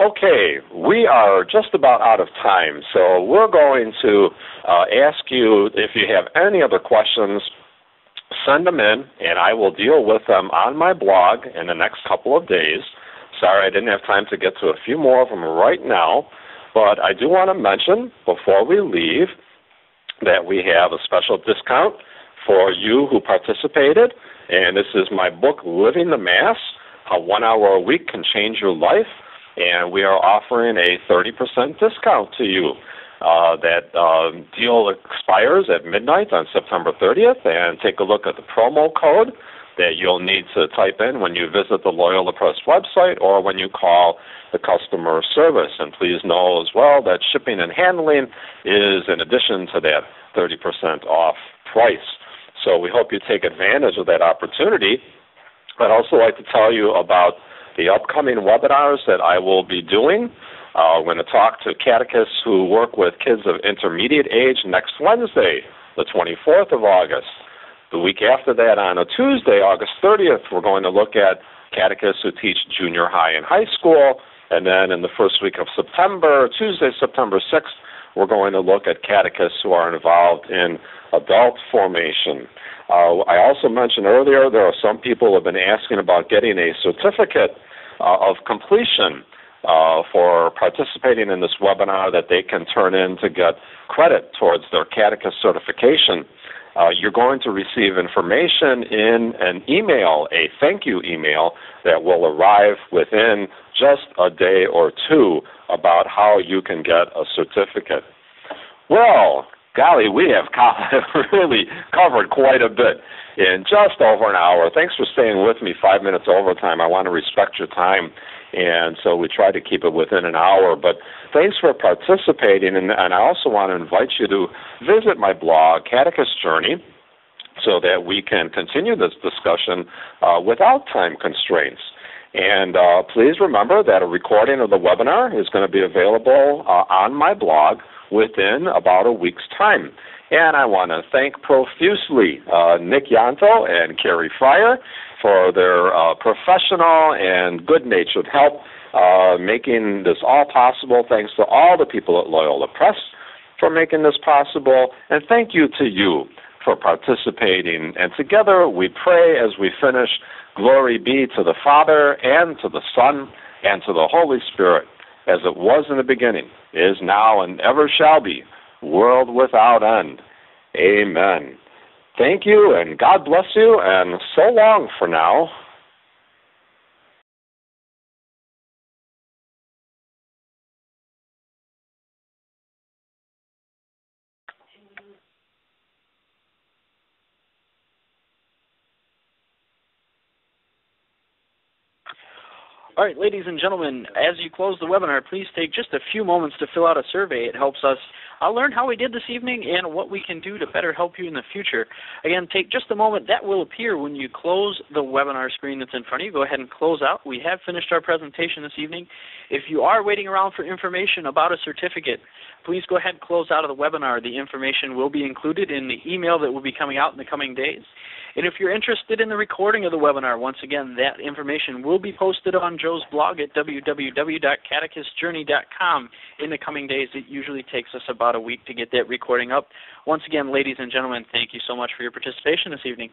Okay, we are just about out of time, so we're going to uh, ask you if you have any other questions, send them in, and I will deal with them on my blog in the next couple of days. Sorry I didn't have time to get to a few more of them right now, but I do want to mention before we leave that we have a special discount for you who participated, and this is my book, Living the Mass How One Hour a Week Can Change Your Life and we are offering a 30% discount to you. Uh, that uh, deal expires at midnight on September 30th, and take a look at the promo code that you'll need to type in when you visit the Loyola Press website or when you call the customer service. And please know as well that shipping and handling is in addition to that 30% off price. So we hope you take advantage of that opportunity. I'd also like to tell you about the upcoming webinars that I will be doing. Uh, I'm going to talk to catechists who work with kids of intermediate age next Wednesday, the 24th of August. The week after that, on a Tuesday, August 30th, we're going to look at catechists who teach junior high and high school. And then in the first week of September, Tuesday, September 6th, we're going to look at catechists who are involved in adult formation. Uh, I also mentioned earlier there are some people who have been asking about getting a certificate uh, of completion uh, for participating in this webinar that they can turn in to get credit towards their catechist certification. Uh, you're going to receive information in an email, a thank you email, that will arrive within just a day or two about how you can get a certificate. Well, golly, we have really covered quite a bit in just over an hour. Thanks for staying with me five minutes overtime. I want to respect your time, and so we try to keep it within an hour. But thanks for participating, and, and I also want to invite you to visit my blog, Catechist Journey, so that we can continue this discussion uh, without time constraints. And uh, please remember that a recording of the webinar is going to be available uh, on my blog within about a week's time. And I want to thank profusely uh, Nick Yanto and Carrie Fryer for their uh, professional and good natured help uh, making this all possible. Thanks to all the people at Loyola Press for making this possible. And thank you to you for participating. And together we pray as we finish Glory be to the Father, and to the Son, and to the Holy Spirit as it was in the beginning, is now, and ever shall be, world without end. Amen. Thank you, and God bless you, and so long for now. All right, ladies and gentlemen, as you close the webinar, please take just a few moments to fill out a survey. It helps us uh, learn how we did this evening and what we can do to better help you in the future. Again, take just a moment. That will appear when you close the webinar screen that's in front of you. Go ahead and close out. We have finished our presentation this evening. If you are waiting around for information about a certificate, please go ahead and close out of the webinar. The information will be included in the email that will be coming out in the coming days. And if you're interested in the recording of the webinar, once again, that information will be posted on Joe's blog at www.catechistjourney.com in the coming days. It usually takes us about a week to get that recording up. Once again, ladies and gentlemen, thank you so much for your participation this evening.